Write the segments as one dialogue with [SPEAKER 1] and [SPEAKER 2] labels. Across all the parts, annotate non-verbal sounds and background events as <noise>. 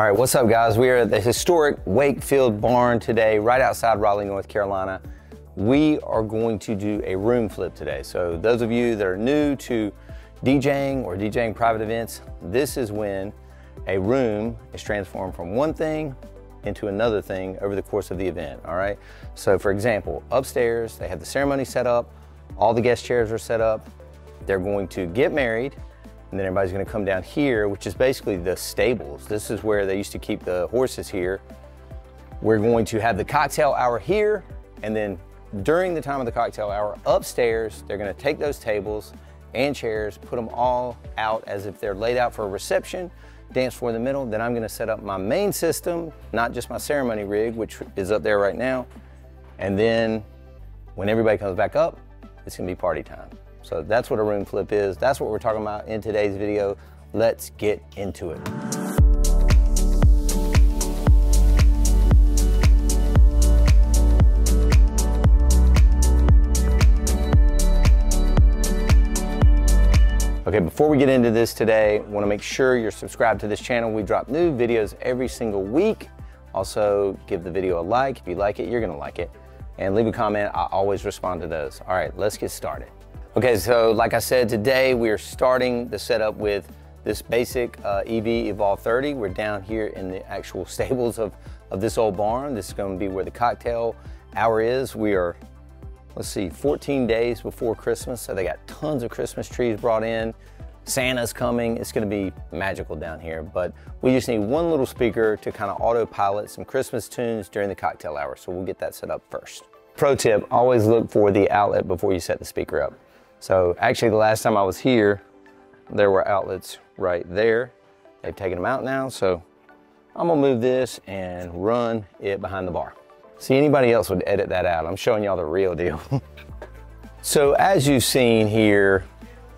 [SPEAKER 1] All right, what's up guys? We are at the historic Wakefield Barn today, right outside Raleigh, North Carolina. We are going to do a room flip today. So those of you that are new to DJing or DJing private events, this is when a room is transformed from one thing into another thing over the course of the event, all right? So for example, upstairs, they have the ceremony set up, all the guest chairs are set up, they're going to get married, and then everybody's gonna come down here, which is basically the stables. This is where they used to keep the horses here. We're going to have the cocktail hour here, and then during the time of the cocktail hour, upstairs, they're gonna take those tables and chairs, put them all out as if they're laid out for a reception, dance floor in the middle. Then I'm gonna set up my main system, not just my ceremony rig, which is up there right now. And then when everybody comes back up, it's gonna be party time. So that's what a room flip is. That's what we're talking about in today's video. Let's get into it. Okay, before we get into this today, want to make sure you're subscribed to this channel. We drop new videos every single week. Also, give the video a like. If you like it, you're gonna like it. And leave a comment, I always respond to those. All right, let's get started. Okay, so like I said, today we are starting the setup with this basic uh, EV Evolve 30. We're down here in the actual <laughs> stables of, of this old barn. This is gonna be where the cocktail hour is. We are let's see, 14 days before Christmas. So they got tons of Christmas trees brought in. Santa's coming. It's going to be magical down here. But we just need one little speaker to kind of autopilot some Christmas tunes during the cocktail hour. So we'll get that set up first. Pro tip, always look for the outlet before you set the speaker up. So actually the last time I was here, there were outlets right there. They've taken them out now. So I'm gonna move this and run it behind the bar. See, anybody else would edit that out. I'm showing y'all the real deal. <laughs> so as you've seen here,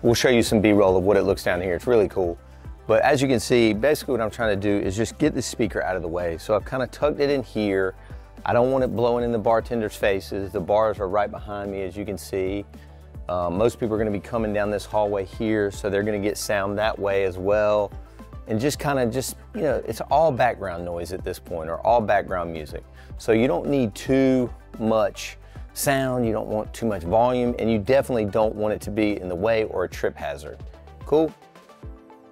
[SPEAKER 1] we'll show you some B-roll of what it looks down here. It's really cool. But as you can see, basically what I'm trying to do is just get the speaker out of the way. So I've kind of tucked it in here. I don't want it blowing in the bartenders' faces. The bars are right behind me, as you can see. Um, most people are gonna be coming down this hallway here, so they're gonna get sound that way as well. And just kind of just, you know, it's all background noise at this point, or all background music. So you don't need too much sound, you don't want too much volume, and you definitely don't want it to be in the way or a trip hazard. Cool?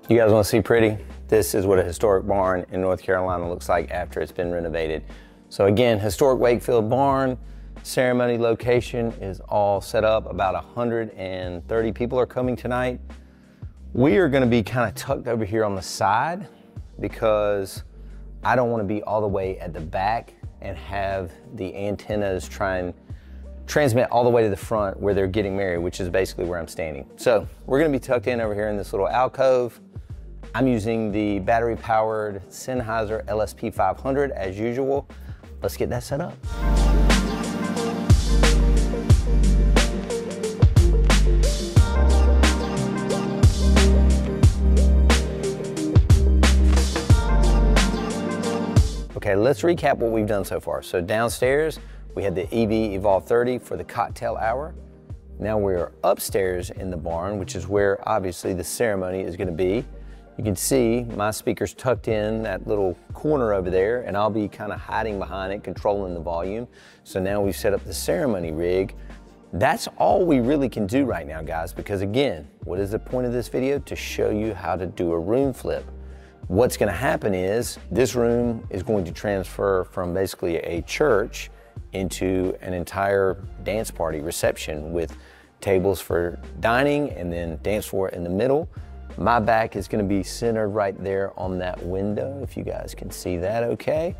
[SPEAKER 1] You guys wanna see pretty? This is what a historic barn in North Carolina looks like after it's been renovated. So again, historic Wakefield barn, ceremony location is all set up. About 130 people are coming tonight. We are gonna be kind of tucked over here on the side because I don't wanna be all the way at the back and have the antennas try and transmit all the way to the front where they're getting married, which is basically where I'm standing. So we're gonna be tucked in over here in this little alcove. I'm using the battery powered Sennheiser LSP 500 as usual. Let's get that set up. Okay, let's recap what we've done so far. So downstairs, we had the EV Evolve 30 for the cocktail hour. Now we're upstairs in the barn, which is where obviously the ceremony is gonna be. You can see my speaker's tucked in that little corner over there, and I'll be kind of hiding behind it, controlling the volume. So now we've set up the ceremony rig. That's all we really can do right now, guys, because again, what is the point of this video? To show you how to do a room flip. What's gonna happen is this room is going to transfer from basically a church into an entire dance party reception with tables for dining and then dance floor in the middle. My back is gonna be centered right there on that window, if you guys can see that okay.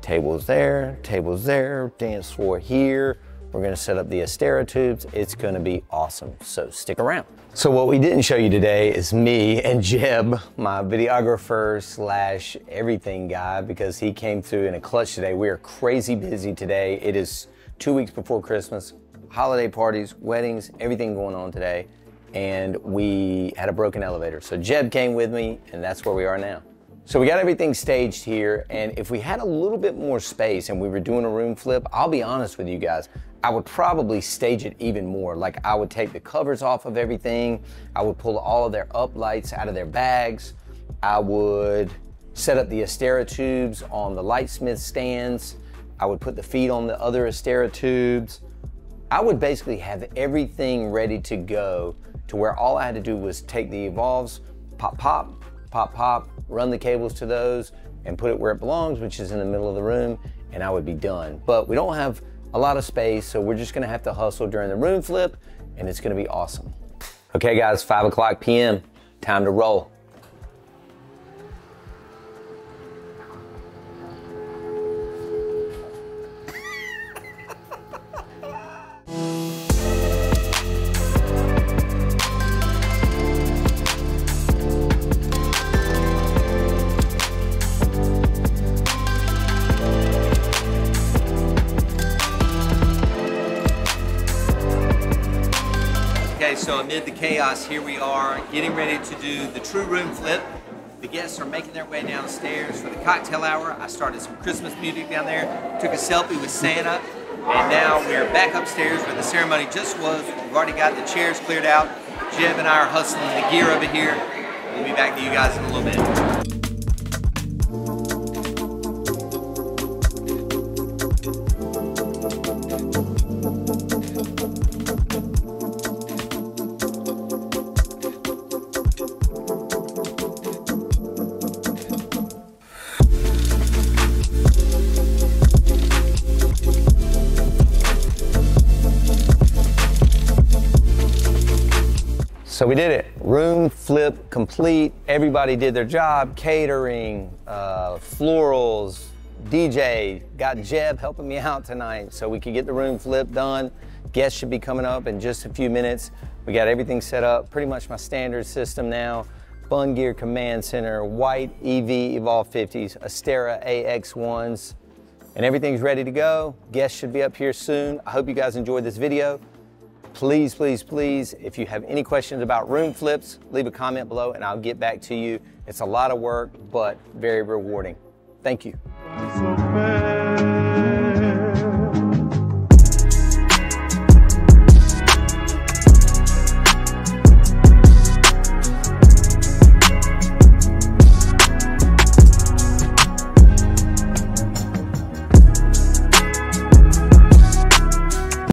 [SPEAKER 1] Tables there, tables there, dance floor here, we're gonna set up the Astera tubes. It's gonna be awesome, so stick around. So what we didn't show you today is me and Jeb, my videographer slash everything guy, because he came through in a clutch today. We are crazy busy today. It is two weeks before Christmas, holiday parties, weddings, everything going on today. And we had a broken elevator. So Jeb came with me and that's where we are now. So we got everything staged here, and if we had a little bit more space and we were doing a room flip, I'll be honest with you guys, I would probably stage it even more. Like I would take the covers off of everything. I would pull all of their up lights out of their bags. I would set up the Astera tubes on the Lightsmith stands. I would put the feet on the other Astera tubes. I would basically have everything ready to go to where all I had to do was take the Evolves, pop, pop, pop, pop, run the cables to those, and put it where it belongs, which is in the middle of the room, and I would be done. But we don't have a lot of space, so we're just gonna have to hustle during the room flip, and it's gonna be awesome. Okay guys, five o'clock PM, time to roll.
[SPEAKER 2] So amid the chaos, here we are getting ready to do the true room flip. The guests are making their way downstairs for the cocktail hour. I started some Christmas music down there, took a selfie with Santa, and now we're back upstairs where the ceremony just was. We've already got the chairs cleared out. Jeb and I are hustling the gear over here. We'll be back to you guys in a little bit.
[SPEAKER 1] So we did it. Room flip complete. Everybody did their job. Catering, uh, florals, DJ. Got Jeb helping me out tonight so we could get the room flip done. Guests should be coming up in just a few minutes. We got everything set up. Pretty much my standard system now. Bunn Gear Command Center, white EV Evolve 50s, Astera AX1s, and everything's ready to go. Guests should be up here soon. I hope you guys enjoyed this video. Please, please, please, if you have any questions about room flips, leave a comment below and I'll get back to you. It's a lot of work, but very rewarding. Thank you.